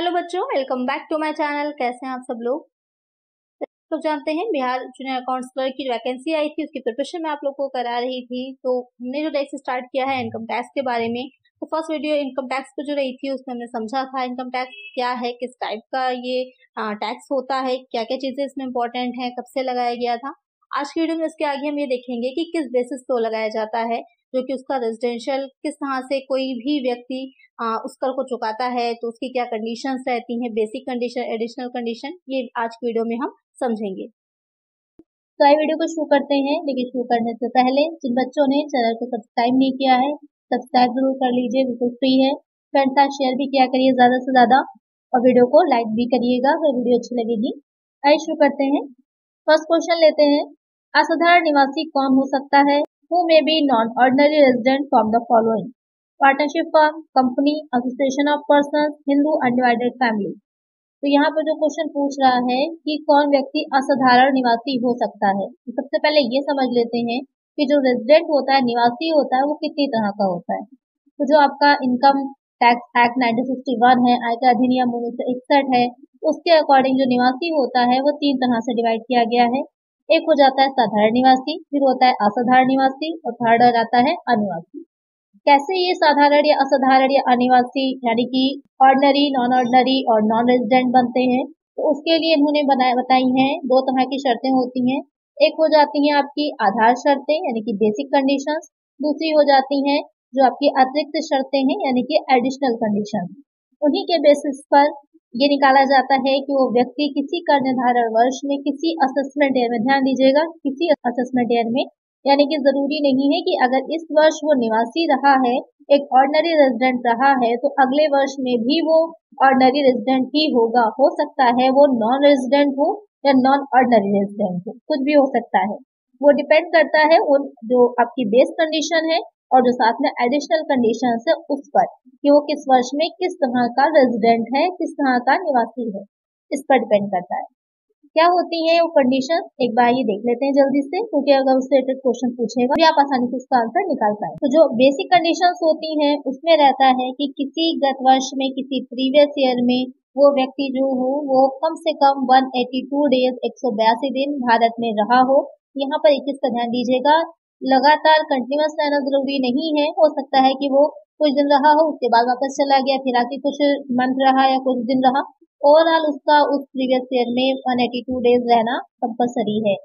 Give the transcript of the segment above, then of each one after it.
Hello बच्चों, welcome back to my channel. कैसे हैं आप सब लोग? तो जानते हैं, बिहार जूनियर अकाउंट्स क्लर्क की वैकेंसी आई थी, उसकी प्रिपरेशन मैं आप लोग को करा रही थी। तो हमने जो डेक्स स्टार्ट किया है इनकम टैक्स के बारे में तो फ़र्स्ट वीडियो इनकम टैक्स पर जो रही थी, उसमें हमने समझा था इनकम टैक्स क्या है, किस टाइप का ये टैक्स होता है क्या क्या चीज़ें इसमें इंपॉर्टेंट है, कब से लगाया गया था। आज की वीडियो में इसके आगे हम ये देखेंगे कि किस बेसिस पे लगाया जाता है, जो कि उसका रेजिडेंशियल किस तरह से कोई भी व्यक्ति उस कर को चुकाता है तो उसकी क्या कंडीशन रहती हैं बेसिक कंडीशन एडिशनल कंडीशन ये आज की वीडियो में हम समझेंगे। तो आई वीडियो को शुरू करते हैं। लेकिन शुरू करने से पहले जिन बच्चों ने चैनल को सब्सक्राइब नहीं किया है सब्सक्राइब ज़रूर कर लीजिए, बिल्कुल फ्री है। फ्रेंड साथ शेयर भी किया करिए ज़्यादा से ज़्यादा और वीडियो को लाइक भी करिएगा अगर वीडियो अच्छी लगेगी। आइए शुरू करते हैं। फ़र्स्ट क्वेश्चन लेते हैं। असाधारण निवासी कौन हो सकता है? Who may be non-ordinary resident from the following partnership firm, company, association of persons, hindu undivided family. तो यहाँ पर जो क्वेश्चन पूछ रहा है कि कौन व्यक्ति असाधारण निवासी हो सकता है? तो सबसे पहले ये समझ लेते हैं कि जो रेजिडेंट होता है, निवासी होता है, वो कितनी तरह का होता है। तो जो आपका इनकम टैक्स एक्ट 1961 है आयकर अधिनियम उन्नीस सौ इकसठ है, उसके अकॉर्डिंग जो निवासी होता है, वो तीन तरह से डिवाइड किया गया है। एक हो जाता है साधारण निवासी, फिर होता है असाधारण निवासी और थर्ड हो जाता है अनिवासी। कैसे ये साधारण या असाधारण या अनिवासी, यानी कि ऑर्डनरी नॉन ऑर्डनरी और नॉन रेजिडेंट बनते हैं तो उसके लिए इन्होंने बनाए बताई हैं दो तरह की शर्तें होती हैं। एक हो जाती हैं आपकी आधार शर्तें, यानी कि बेसिक कंडीशंस दूसरी हो जाती हैं जो आपकी अतिरिक्त शर्तें हैं, यानी कि एडिशनल कंडीशन उन्हीं के बेसिस पर ये निकाला जाता है कि वो व्यक्ति किसी कर निर्धारण वर्ष में किसी असेसमेंट ईयर में, ध्यान दीजिएगा, किसी असेसमेंट ईयर में, यानी कि ज़रूरी नहीं है कि अगर इस वर्ष वो निवासी रहा है, एक ऑर्डनरी रेजिडेंट रहा है तो अगले वर्ष में भी वो ऑर्डनरी रेजिडेंट ही होगा। हो सकता है वो नॉन रेजिडेंट हो या नॉन ऑर्डनरी रेजिडेंट हो, कुछ भी हो सकता है। वो डिपेंड करता है उन जो आपकी बेस कंडीशन है और जो साथ में एडिशनल कंडीशन है उस पर, कि वो किस वर्ष में किस तरह का रेजिडेंट है, किस तरह का निवासी है, इस पर डिपेंड करता है। क्या होती है वो कंडीशन एक बार ये देख लेते हैं जल्दी से, क्योंकि अगर उससे रिलेटेड क्वेश्चन पूछेगा तो आप आसानी से उसका आंसर निकाल पाए तो जो बेसिक कंडीशन होती हैं, उसमें रहता है कि किसी गत वर्ष में, किसी प्रीवियस ईयर में वो व्यक्ति जो हो, वो कम से कम 182 डेज़ एक सौ बयासी दिन भारत में रहा हो। यहाँ पर एक चीज़ का ध्यान दीजिएगा लगातार कंटिन्यूस रहना ज़रूरी नहीं है। हो सकता है कि वो कुछ दिन रहा हो, उसके बाद वापस चला गया, फिर आके कुछ मंथ रहा या कुछ दिन रहा। ओवरऑल उसका उस प्रीवियस ईयर में एटी टू डेज़ रहना कंपलसरी है।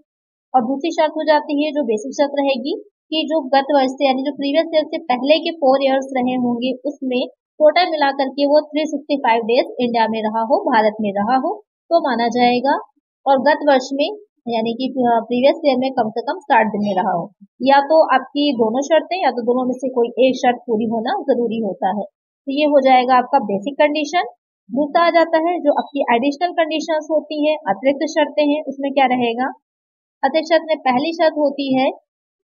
और दूसरी शर्त हो जाती है जो बेसिक शर्त रहेगी, कि जो गत वर्ष से, यानी जो प्रीवियस ईयर से पहले के फोर ईयर्स रहे होंगे, उसमें टोटल मिलाकर के वो 365 डेज़ इंडिया में रहा हो, भारत में रहा हो तो माना जाएगा। और गत वर्ष में यानी कि प्रीवियस ईयर में कम से कम साठ दिन में रहा हो। या तो आपकी दोनों शर्तें, या तो दोनों में से कोई एक शर्त पूरी होना ज़रूरी होता है। तो ये हो जाएगा आपका बेसिक कंडीशन दूसरा आ जाता है जो आपकी एडिशनल कंडीशन होती है, अतिरिक्त शर्तें हैं, उसमें क्या रहेगा? अतिरिक्त शर्त में पहली शर्त होती है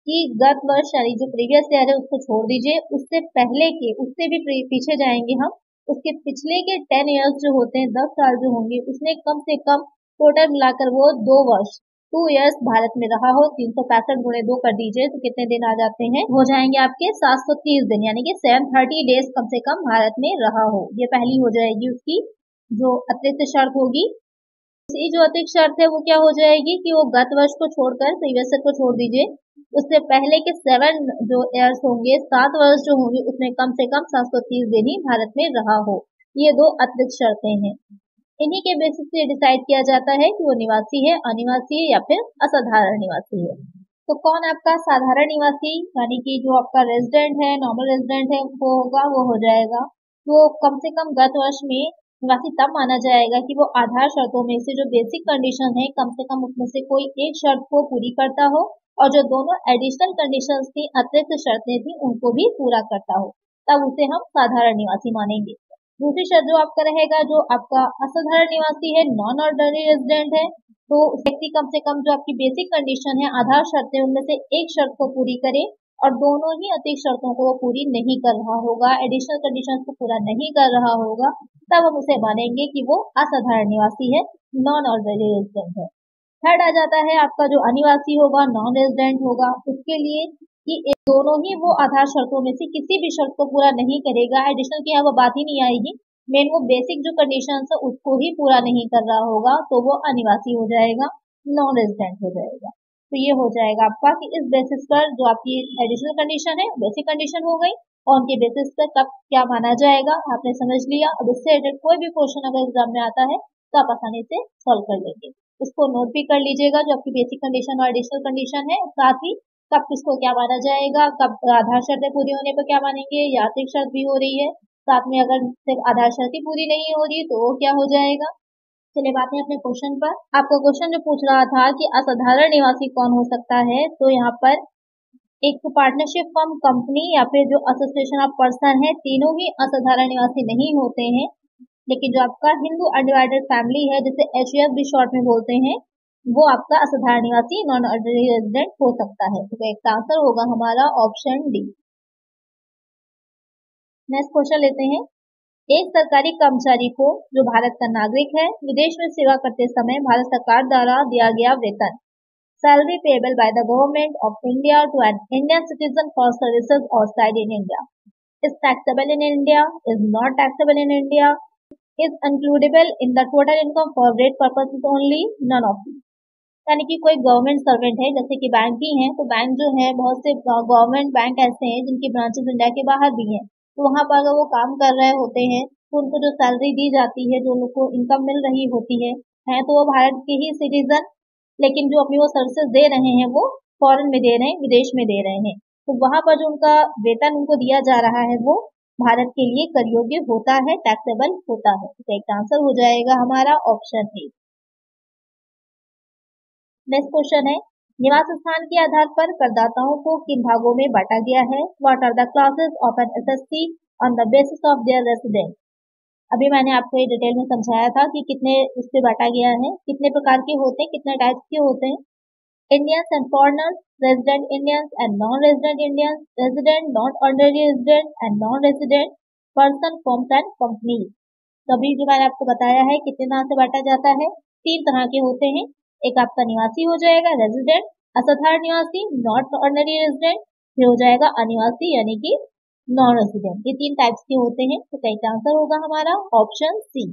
कि गत वर्ष यानी जो प्रीवियस ईयर है, उसको छोड़ दीजिए। उससे पहले के, उससे भी पीछे जाएँगे हम। उसके पिछले के टेन ईयर्स जो होते हैं, दस साल जो होंगे, उसमें कम से कम टोटल मिलाकर वो दो वर्ष। टू ईयर्स भारत में रहा हो, तीन सौ पैंसठ गुणे दो कर दीजिए तो कितने दिन आ जाते हैं? हो जाएँगे आपके सात सौ तीस दिन, यानी कि सेवन थर्टी डेज़ कम से कम भारत में रहा हो। ये पहली हो जाएगी उसकी जो अतिरिक्त शर्त होगी। जो अतिरिक्त शर्त है, वो क्या हो जाएगी कि वो गत वर्ष को छोड़कर प्रीवियस को छोड़ दीजिए। उससे पहले के सेवन जो ईयर्स होंगे, सात वर्ष जो होंगे, उसमें कम से कम सात सौ तीस दिन ही भारत में रहा हो। ये दो अतिरिक्त शर्तें हैं। इन्हीं के बेसिस पे डिसाइड किया जाता है कि वो निवासी है, अनिवासी है या फिर असाधारण निवासी है। तो कौन आपका साधारण निवासी, यानी कि जो आपका रेजिडेंट है नॉर्मल रेजिडेंट है, वो होगा, वो हो जाएगा। तो कम से कम गत वर्ष में निवासी तब माना जाएगा कि वो आधार शर्तों में से जो बेसिक कंडीशन है, कम से कम उसमें से कोई एक शर्त को पूरी करता हो और जो दोनों एडिशनल कंडीशंस थी, अतिरिक्त शर्तें थी, उनको भी पूरा करता हो। तब उसे हम साधारण निवासी मानेंगे। दूसरी शर्त जो आपका रहेगा, जो आपका असाधारण निवासी है नॉन ऑर्डनरी रेजिडेंट है तो व्यक्ति कम से कम जो आपकी बेसिक कंडीशन है, आधार शर्तें, उनमें से एक शर्त को पूरी करे और दोनों ही अतिरिक्त शर्तों को वो पूरी नहीं कर रहा होगा एडिशनल कंडीशन को पूरा नहीं कर रहा होगा, तब हम उसे मानेंगे कि वो असाधारण निवासी है नॉन ऑर्डनरी रेजिडेंट है। थर्ड आ जाता है, आपका जो अनिवासी होगा नॉन रेजिडेंट होगा, उसके लिए कि दोनों ही वो आधार शर्तों में से किसी भी शर्त को पूरा नहीं करेगा। एडिशनल की यहाँ वो बात ही नहीं आएगी। मेन वो बेसिक जो कंडीशन है, उसको ही पूरा नहीं कर रहा होगा तो वो अनिवासी हो जाएगा नॉन रेजिडेंट हो जाएगा। तो ये हो जाएगा आपका कि इस बेसिस पर जो आपकी एडिशनल कंडीशन है बेसिक कंडीशन हो गई, और उनके बेसिस पर कब क्या माना जाएगा, आपने समझ लिया। अब इससे रिलेटेड कोई भी क्वेश्चन अगर एग्ज़ाम में आता है तो आप आसानी से सॉल्व कर लेंगे। इसको नोट भी कर लीजिएगा जो आपकी बेसिक कंडीशन और एडिशनल कंडीशन है, साथ ही कब किसको क्या माना जाएगा, कब आधार शर्तें पूरी होने पर क्या मानेंगे, या अतिरिक्त शर्त भी हो रही है। साथ में अगर सिर्फ़ आधार शर्त ही पूरी नहीं हो रही तो वो क्या हो जाएगा? चलिए बात है अपने क्वेश्चन पर। आपका क्वेश्चन जो पूछ रहा था कि असाधारण निवासी कौन हो सकता है तो यहाँ पर एक पार्टनरशिप फर्म कंपनी या फिर जो एसोसिएशन ऑफ़ पर्सन है, तीनों ही असाधारण निवासी नहीं होते हैं। लेकिन जो आपका हिंदू अनडिवाइडेड फैमिली है, जिसे एच भी शॉर्ट में बोलते हैं वो आपका असाधारण निवासी नॉन ऑर्डिनरी रेजिडेंट हो सकता है। तो एक आंसर होगा हमारा ऑप्शन डी नेक्स्ट क्वेश्चन लेते हैं। एक सरकारी कर्मचारी को, जो भारत का नागरिक है, विदेश में सेवा करते समय भारत सरकार द्वारा दिया गया वेतन। Salary payable by the government of India to an Indian citizen for services outside in India is taxable in India is not taxable in India is includable in the total income for great purpose only non of यानी कि कोई government servant है, जैसे कि bank भी हैं तो bank जो है, बहुत से गवर्नमेंट बैंक ऐसे हैं, जिनकी ब्रांचेस इंडिया के बाहर भी हैं। तो वहाँ पर अगर वो काम कर रहे होते हैं तो उनको जो सैलरी दी जाती है, जो उनको इनकम मिल रही होती है, हैं तो वो भारत के ही सिटीजन लेकिन जो अपनी वो सर्विसेज़ दे रहे हैं, वो फॉरेन में दे रहे हैं, विदेश में दे रहे हैं। तो वहाँ पर जो उनका वेतन उनको दिया जा रहा है, वो भारत के लिए कर योग्य होता है टैक्सेबल होता है। तो एक आंसर हो जाएगा हमारा ऑप्शन ए नेक्स्ट क्वेश्चन है। निवास स्थान के आधार पर करदाताओं को किन भागों में बांटा गया है? What are the classes of an assessee on the basis of their resident अभी मैंने आपको ये डिटेल में समझाया था कि कितने उस पर बांटा गया है, कितने प्रकार के होते हैं, कितने टाइप्स के होते हैं। Indians and foreigners resident Indians and non resident Indians resident not ordinary resident and non resident person firms and companies कभी जो मैंने आपको बताया है, कितने तरह से बांटा जाता है, तीन तरह के होते हैं। एक आपका निवासी हो जाएगा रेजिडेंट असथार निवासी नॉट ऑर्डनरी रेजिडेंट फिर हो जाएगा अनिवासी, यानी कि नॉन रेजिडेंट ये तीन टाइप्स के होते हैं तो कई आंसर होगा हमारा ऑप्शन सी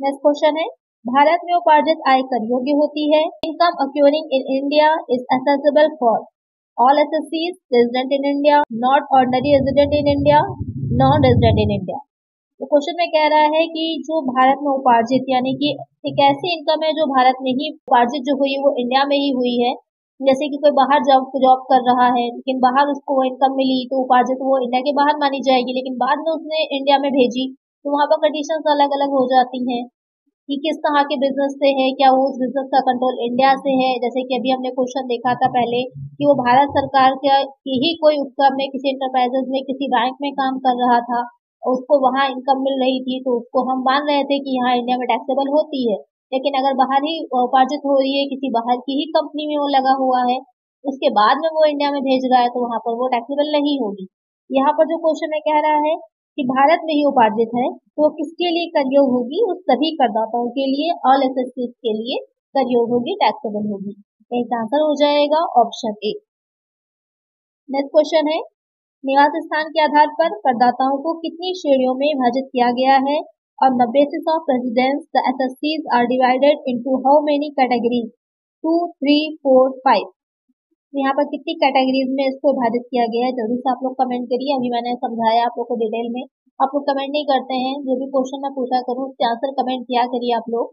नेक्स्ट क्वेश्चन है, भारत में उपार्जित आय कर योग्य होती है? Income accruing in India is assessable for all assessees resident in India not ordinary resident in India non resident in India तो क्वेश्चन में कह रहा है कि जो भारत में उपार्जित, यानी कि एक ऐसी इनकम है जो भारत में ही उपार्जित जो हुई है, वो इंडिया में ही हुई है। जैसे कि कोई बाहर जॉब जॉब कर रहा है, लेकिन बाहर उसको इनकम मिली तो उपार्जित वो इंडिया के बाहर मानी जाएगी, लेकिन बाद में उसने इंडिया में भेजी तो वहाँ पर कंडीशन अलग अलग हो जाती हैं कि किस तरह के बिज़नेस से है, क्या वो उस बिज़नेस का कंट्रोल इंडिया से है। जैसे कि अभी हमने क्वेश्चन देखा था पहले कि वो भारत सरकार की ही कोई उपक्रम में, किसी इंटरप्राइजेस में, किसी बैंक में काम कर रहा था उसको वहाँ इनकम मिल रही थी तो उसको हम मान रहे थे कि यहाँ इंडिया में टैक्सेबल होती है। लेकिन अगर बाहर ही उपार्जित हो रही है, किसी बाहर की ही कंपनी में वो लगा हुआ है, उसके बाद में वो इंडिया में भेज रहा है तो वहाँ पर वो टैक्सेबल नहीं होगी। यहाँ पर जो क्वेश्चन में कह रहा है कि भारत में ही उपार्जित है तो किसके लिए कर योग होगी? उस सभी करदाताओं के लिए ऑल एस के लिए कर योग होगी टैक्सेबल होगी। इसका आंसर हो जाएगा ऑप्शन ए नेक्स्ट क्वेश्चन है निवास स्थान के आधार पर करदाताओं को कितनी श्रेणियों में विभाजित किया गया है और On the basis of residence, the SSCs are divided into how many categories? Two three four five यहाँ पर कितनी कैटेगरीज में इसको विभाजित किया गया है? जल्दी से आप लोग कमेंट करिए अभी मैंने समझाया आप लोग को डिटेल में। आप लोग कमेंट नहीं करते हैं जो भी क्वेश्चन मैं पूछा करूँ उसके आंसर कमेंट किया करिए आप लोग।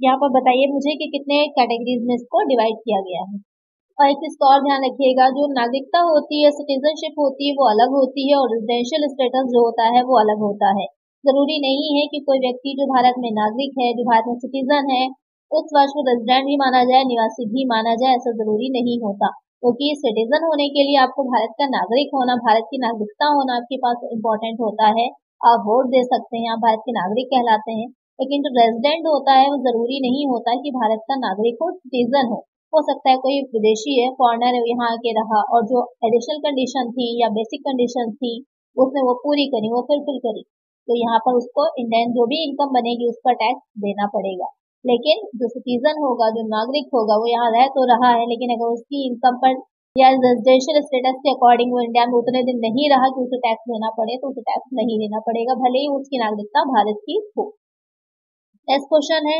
यहाँ पर बताइए मुझे कि कितने कैटेगरीज में इसको डिवाइड किया गया है। और एक चीज़ और ध्यान रखिएगा, जो नागरिकता होती है, सिटीजनशिप होती है, वो अलग होती है और रेजिडेंशियल स्टेटस जो होता है, वो अलग होता है। ज़रूरी नहीं है कि कोई व्यक्ति जो भारत में नागरिक है, जो भारत में सिटीजन है, उस वर्ष को रेजिडेंट भी माना जाए, निवासी भी माना जाए, ऐसा ज़रूरी नहीं होता। क्योंकि तो सिटीजन होने के लिए आपको भारत का नागरिक होना, भारत की नागरिकता होना आपके पास इम्पोर्टेंट होता है। आप वोट दे सकते हैं, आप भारत के नागरिक कहलाते हैं, लेकिन जो रेजिडेंट होता है, वो ज़रूरी नहीं होता कि भारत का नागरिक हो सिटीजन हो। हो सकता है, कोई विदेशी है फॉरनर है, यहाँ आके रहा और जो एडिशनल कंडीशन थी या बेसिक कंडीशन थी उसने वो पूरी करी, वो फुलफिल करी तो यहाँ पर उसको इंडियन जो भी इनकम बनेगी, उसका टैक्स देना पड़ेगा। लेकिन जो सिटीजन होगा, जो नागरिक होगा, वो यहाँ रह तो रहा है, लेकिन अगर उसकी इनकम पर या रेजिडेंशियल स्टेटस के अकॉर्डिंग वो इंडिया में उतने दिन नहीं रहा कि उसे टैक्स देना पड़े तो उसे टैक्स नहीं देना पड़ेगा, भले ही उसकी नागरिकता भारत की हो। नेक्स्ट क्वेश्चन है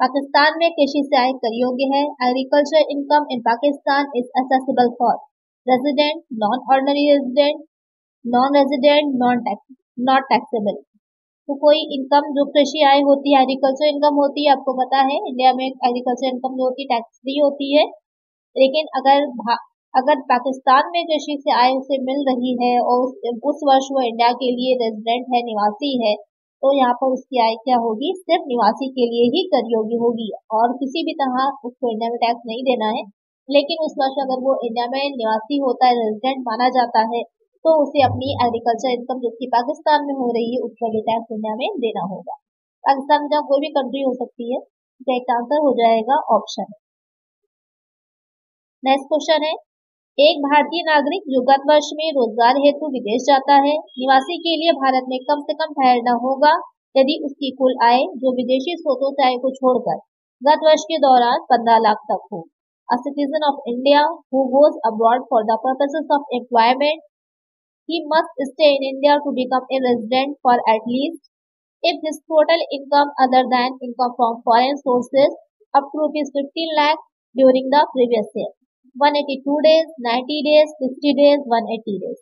पाकिस्तान में कृषि से आय कर योग्य है। Agriculture income in Pakistan is assessable for resident non ordinary resident non resident not taxable तो कोई इनकम जो कृषि आय होती है एग्रीकल्चर इनकम होती है, आपको पता है इंडिया में एग्रीकल्चर इनकम जो होती है टैक्स फ्री होती है। लेकिन अगर अगर पाकिस्तान में कृषि से आय उसे मिल रही है और उस वर्ष वो इंडिया के लिए रेजिडेंट है, निवासी है तो यहाँ पर उसकी आय क्या होगी? सिर्फ़ निवासी के लिए ही कर योग्य होगी। और किसी भी तरह उसको इंडिया में टैक्स नहीं देना है। लेकिन उस वर्ष अगर वो इंडिया में निवासी होता है रेजिडेंट माना जाता है तो उसे अपनी एग्रीकल्चर इनकम जो कि पाकिस्तान में हो रही है, उसका भी टैक्स इंडिया में देना होगा। पाकिस्तान में कोई भी कंट्री हो सकती है इसका एक आंसर हो जाएगा ऑप्शन नेक्स्ट क्वेश्चन है। एक भारतीय नागरिक जो गत वर्ष में रोज़गार हेतु विदेश जाता है। निवासी के लिए भारत में कम से कम ठहरना होगा, यदि उसकी कुल आय जो विदेशी स्रोतों से आय को छोड़कर गत वर्ष के दौरान पंद्रह लाख तक हो। A of India who goes abroad for the purpose of employment he must stay in India to become a resident for at least if this total income other than income from foreign sources up to fifteen lakh during the previous year 182 days 90 days 60 days 180 days.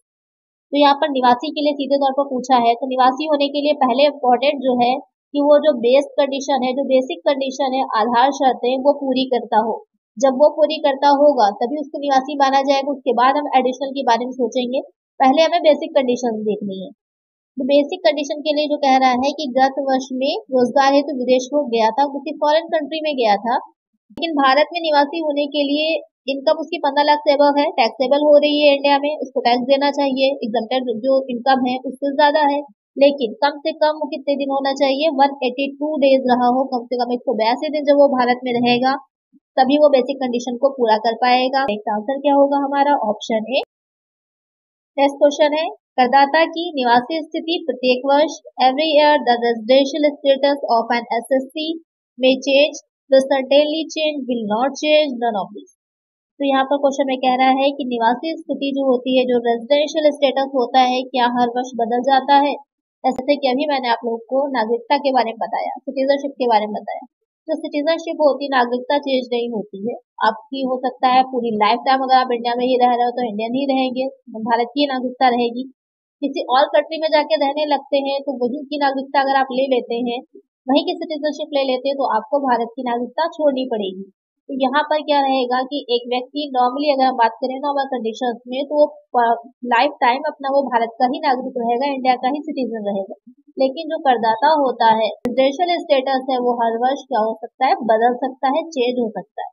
तो यहाँ पर निवासी के लिए सीधे तौर पर पूछा है तो निवासी होने के लिए पहले इम्पोर्टेंट जो है कि वो जो बेस कंडीशन है, जो बेसिक कंडीशन है, आधार शर्तें वो पूरी करता हो। जब वो पूरी करता होगा, तभी उसको निवासी माना जाएगा। उसके बाद हम एडिशनल के बारे में सोचेंगे। पहले हमें बेसिक कंडीशन देखनी है। तो बेसिक कंडीशन के लिए जो कह रहा है कि गत वर्ष में रोज़गार हेतु तो विदेश को गया था किसी फॉरेन कंट्री में गया था। लेकिन भारत में निवासी होने के लिए इनकम उसकी पंद्रह लाख से अब है टैक्सेबल हो रही है इंडिया में, उसको टैक्स देना चाहिए। एग्जामेटेड जो इनकम है, उससे ज़्यादा है। लेकिन कम से कम कितने दिन होना चाहिए? 182 डेज़ रहा हो, कम से कम एक सौ बयासी दिन जब वो भारत में रहेगा, तभी वो बेसिक कंडीशन को पूरा कर पाएगा। एक आंसर क्या होगा हमारा? ऑप्शन ए नेक्स्ट क्वेश्चन है, करदाता की निवासी स्थिति प्रत्येक वर्ष every year the residential status of an assessee में change the certainly change will not change none of this तो यहाँ पर क्वेश्चन में कह रहा है कि निवासी स्थिति जो होती है, जो रेजिडेंशियल स्टेटस होता है, क्या हर वर्ष बदल जाता है? जैसे कि अभी मैंने आप लोग को नागरिकता के बारे में बताया सिटीजनशिप के बारे में बताया। जो सिटीजनशिप होती है नागरिकता चेंज नहीं होती है। आपकी हो सकता है पूरी लाइफ टाइम अगर आप इंडिया में ही रह रहे हो तो इंडियन ही रहेंगे भारत की नागरिकता रहेगी। किसी और कंट्री में जाके रहने लगते हैं तो वही की नागरिकता अगर आप ले लेते हैं, वहीं की सिटीजनशिप ले लेते हैं तो आपको भारत की नागरिकता छोड़नी पड़ेगी। तो यहाँ पर क्या रहेगा कि एक व्यक्ति नॉर्मली अगर हम बात करें नॉर्मल कंडीशन में तो वो लाइफ टाइम अपना वो भारत का ही नागरिक रहेगा इंडिया का ही सिटीजन रहेगा। लेकिन जो करदाता होता है रेजिडेंशियल स्टेटस है, वो हर वर्ष क्या हो सकता है? बदल सकता है चेंज हो सकता है।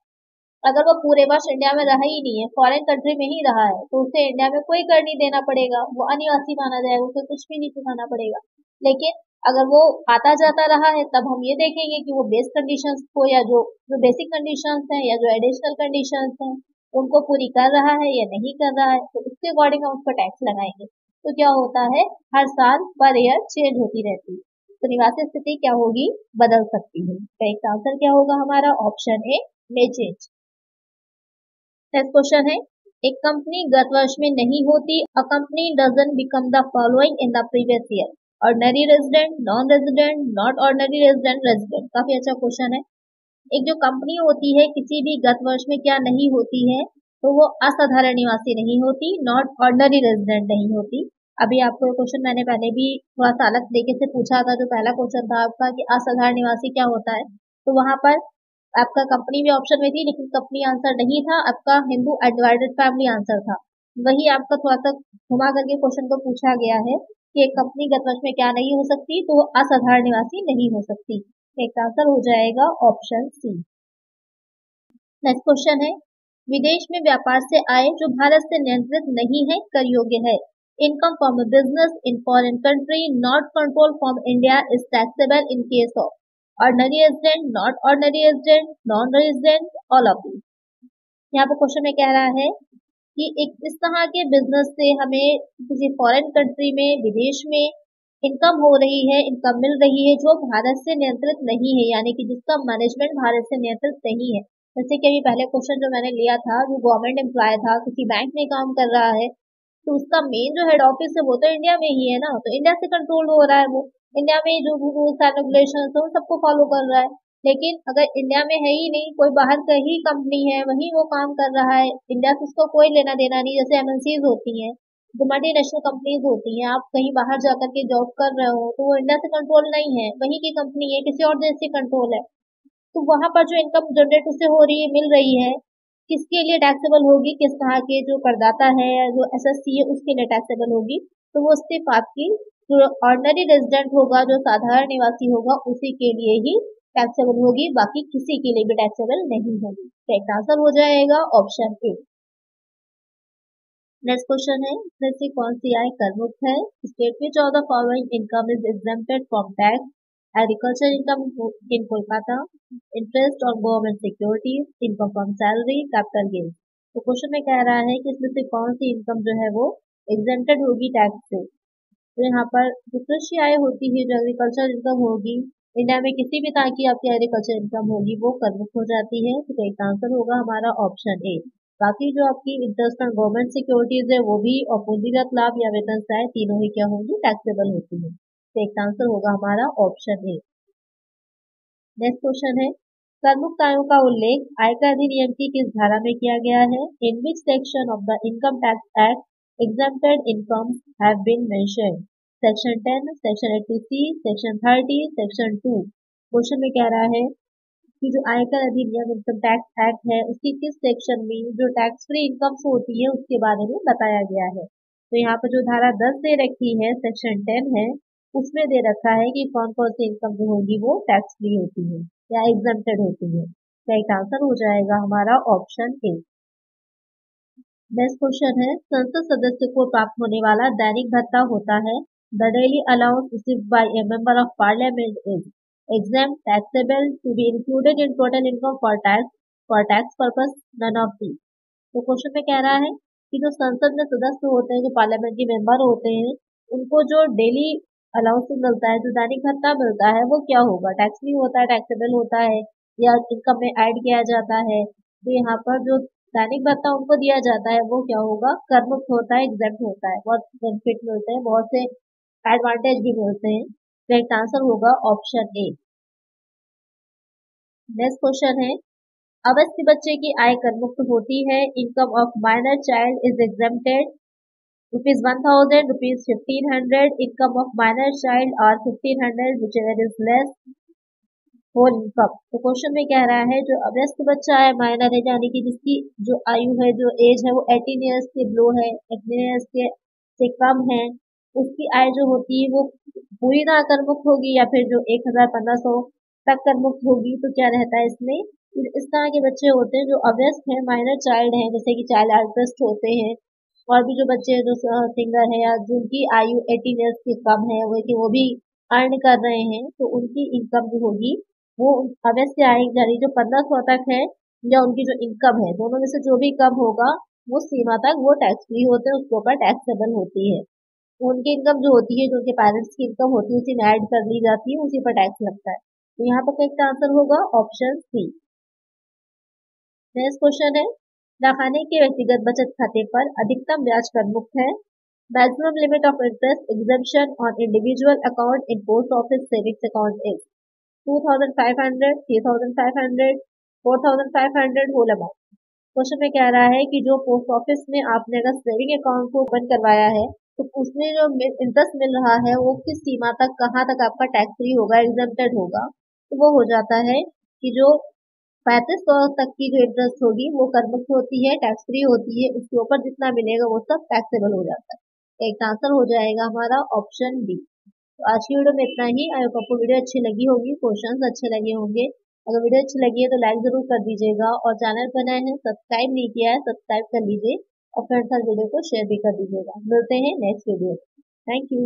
अगर वो पूरे वर्ष इंडिया में रहा ही नहीं है फॉरेन कंट्री में ही रहा है तो उसे इंडिया में कोई कर नहीं देना पड़ेगा। वो अनिवासी माना जाएगा, उसे कुछ भी नहीं चुकाना पड़ेगा। लेकिन अगर वो आता जाता रहा है, तब हम ये देखेंगे कि वो बेस कंडीशन को या जो जो बेसिक कंडीशन हैं या जो एडिशनल कंडीशन हैं, उनको पूरी कर रहा है या नहीं कर रहा है तो उसके अकॉर्डिंग हम उसको टैक्स लगाएँगे। तो क्या होता है, हर साल पर ईयर चेंज होती रहती है। तो निवासी स्थिति क्या होगी? बदल सकती है। करेक्ट आंसर क्या होगा हमारा? Option A may change next question है, एक कंपनी गत वर्ष में नहीं होती a company doesn't become the following in the previous year ordinary resident non resident not ordinary resident resident काफ़ी अच्छा क्वेश्चन है। एक जो कंपनी होती है, किसी भी गत वर्ष में क्या नहीं होती है तो वो असाधारण निवासी नहीं होती नॉट ऑर्डनरी रेजिडेंट नहीं होती। अभी आपको क्वेश्चन मैंने पहले भी थोड़ा सा अलग तरीके से पूछा था, जो पहला क्वेश्चन था आपका कि असाधारण निवासी क्या होता है। तो वहाँ पर आपका कंपनी भी ऑप्शन में थी, लेकिन कंपनी आंसर नहीं था। आपका हिंदू एडवाइडेड फैमिली आंसर था। वही आपका थोड़ा सा घुमा करके क्वेश्चन को पूछा गया है। कि एक कंपनी गत वर्ष में क्या नहीं हो सकती तो असाधारण निवासी नहीं हो सकती। एक आंसर हो जाएगा ऑप्शन सी नेक्स्ट क्वेश्चन है, विदेश में व्यापार से आय जो भारत से नियंत्रित नहीं है कर योग्य है income from business in foreign country not control from India is taxable in case of ordinary resident not ordinary resident non resident all of यहाँ पर क्वेश्चन में कह रहा है कि एक इस तरह के बिज़नेस से हमें किसी फॉरेन कंट्री में, विदेश में इनकम हो रही है इनकम मिल रही है, जो भारत से नियंत्रित नहीं है, यानी कि जिसका मैनेजमेंट भारत से नियंत्रित नहीं है। जैसे कि अभी पहले क्वेश्चन जो मैंने लिया था, जो गवर्नमेंट एम्प्लॉय था, किसी बैंक में काम कर रहा है तो उसका मेन जो हेड ऑफ़िस है, वो तो इंडिया में ही है ना तो इंडिया से कंट्रोल हो रहा है वो। इंडिया में जो रूल्स एंड रेगुलेशन है उन सबको फॉलो कर रहा है। लेकिन अगर इंडिया में है ही नहीं, कोई बाहर का ही कंपनी है, वहीं वो काम कर रहा है। इंडिया से उसको कोई लेना देना नहीं, जैसे एमएनसीज होती हैं जो मल्टी नेशनल कंपनीज़ होती हैं, आप कहीं बाहर जाकर के जॉब कर रहे हो तो वो इंडिया से कंट्रोल नहीं है, वहीं की कंपनी है, किसी और देश से कंट्रोल है। तो वहाँ पर जो इनकम जनरेट उससे हो रही है, मिल रही है, किसके लिए टैक्सेबल होगी, किस तरह के जो करदाता है जो एसएससी है, उसके लिए टैक्सेबल होगी तो वो सिर्फ़ आपकी जो ऑर्डनरी रेजिडेंट होगा, जो साधारण निवासी होगा, उसी के लिए ही टैक्सेबल होगी, बाकी किसी के लिए भी टैक्सेबल नहीं होगी। करेक्ट आंसर हो जाएगा ऑप्शन ए नेक्स्ट क्वेश्चन है, इसमें से कौन सी आय कर मुक्त है state which of following income is exempted from tax agriculture income in Kolkata interest on government securities income from salary capital gain तो क्वेश्चन में कह रहा है कि इसमें से कौन सी इनकम जो है वो एग्जेंटेड होगी टैक्स से? तो यहाँ पर जो कृषि आय होती है जो एग्रीकल्चर इनकम होगी इंडिया में किसी भी तरह की आपकी एग्रीकल्चर इनकम होगी, वो करमुक्त हो जाती है तो एक आंसर होगा हमारा ऑप्शन ए बाकी जो आपकी इंटरनेशनल गवर्नमेंट सिक्योरिटीज है, वो भी और पूंजीगत लाभ या वेतन सहाय तीनों ही क्या होंगी? टैक्सेबल होती है। तो एक आंसर होगा हमारा ऑप्शन ए नेक्स्ट क्वेश्चन है करमुक्त आयों का उल्लेख आयकर अधिनियम की किस धारा में किया गया है? In which section of the income tax act exempted income have been mentioned section ten section eighty C section thirty section two question में कह रहा है? कि जो आयकर अधिनियम इनकम टैक्स एक्ट है, उसकी किस सेक्शन में जो टैक्स फ्री इनकम होती है, उसके बारे में बताया गया है। तो यहाँ पर जो धारा दस दे रखी है सेक्शन टेन है, उसमें दे रखा है कि कौन कौन सी इनकम जो होगी वो टैक्स फ्री होती है या एग्जामेड होती है। एक आंसर हो जाएगा हमारा ऑप्शन ए नेक्स्ट क्वेश्चन है, संसद सदस्य को प्राप्त होने वाला दैनिक भत्ता होता है The daily allowance received by a member of parliament is exempt, taxable, to be included in total income for tax, for tax purpose, none of these. तो क्वेश्चन में कह रहा है कि जो संसद में सदस्य होते हैं जो पार्लियामेंट के मेंबर होते हैं उनको जो डेली अलाउंस मिलता है जो दैनिक भत्ता मिलता है वो क्या होगा टैक्स भी होता है टैक्सेबल होता है या इनकम में ऐड किया जाता है तो यहाँ पर जो दैनिक भत्ता उनको दिया जाता है वो क्या होगा कर्मुक्त होता है एग्जेप्ट होता है बहुत बेनिफिट मिलते हैं बहुत से एडवांटेज भी मिलते हैं। करेक्ट आंसर होगा ऑप्शन ए नेक्स्ट क्वेश्चन है, अवस्थी बच्चे की आय कर मुक्त होती है income of minor child is exempted rupees one thousand rupees fifteen hundred income of minor child और fifteen hundred whichever is less whole income तो क्वेश्चन में कह रहा है, जो अव्यस्त बच्चा है माइनर है, यानी कि जिसकी जो आयु है, जो एज है, वो एटीन ईयर्स के बिलो है एटीन ईयर्स के से कम है उसकी आय जो होती है, वो पूरी तरह कर मुक्त होगी या फिर जो एक हज़ार पंद्रह सौ तक कर मुक्त होगी तो क्या रहता है इसमें? इस तरह के बच्चे होते हैं जो अव्यस्त हैं माइनर चाइल्ड हैं, जैसे कि चाइल्ड आर्टिस्ट होते हैं, और भी जो बच्चे जो सिंगर है, या जिनकी आयु एटीन ईयर्स की कम है, वो कि वो भी अर्न कर रहे हैं तो उनकी इनकम जो होगी, वो अव्यस्त आय यानी जो पंद्रह सौ तक है, या उनकी जो इनकम है, दोनों में से जो भी कम होगा, वो सीमा तक वो टैक्स फ्री होते हैं, उसके ऊपर टैक्सेबल होती है। उनकी इनकम जो होती है, जो उनके पेरेंट्स की इनकम होती है, उसी में ऐड कर ली जाती है, उसी पर टैक्स लगता है। तो यहाँ पर करेक्ट आंसर होगा ऑप्शन सी नेक्स्ट क्वेश्चन है डाखाने के व्यक्तिगत बचत खाते पर अधिकतम ब्याज कर मुक्त है maximum limit of interest exemption on individual account in post office thousand five hundred three thousand five hundred four thousand five hundred whole amount question में कह रहा है कि जो पोस्ट ऑफ़िस में आपने अगर सेविंग अकाउंट को ओपन करवाया है तो उसमें जो इंटरेस्ट मिल रहा है, वो किस सीमा तक, कहाँ तक आपका टैक्स फ्री होगा एग्जेप्टेड होगा तो वो हो जाता है कि जो पैंतीस सौ तक की जो इंटरेस्ट होगी, वो करमुक्त होती है टैक्स फ्री होती है, उसके ऊपर जितना मिलेगा, वो सब टैक्सेबल हो जाता है। एक आंसर हो जाएगा हमारा ऑप्शन बी तो आज की वीडियो में इतना ही। आई होप आपको वीडियो अच्छी लगी होगी क्वेश्चन अच्छे लगे होंगे। अगर वीडियो अच्छी लगी है तो लाइक ज़रूर कर दीजिएगा। और चैनल पर नए हैं सब्सक्राइब नहीं किया है सब्सक्राइब कर लीजिए। और फ्रेंड्स वीडियो को शेयर भी कर दीजिएगा। मिलते हैं नेक्स्ट वीडियो थैंक यू